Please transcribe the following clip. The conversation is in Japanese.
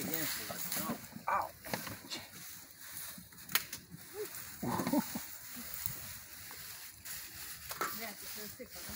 against it. No. Ow. Det är inte så stickande.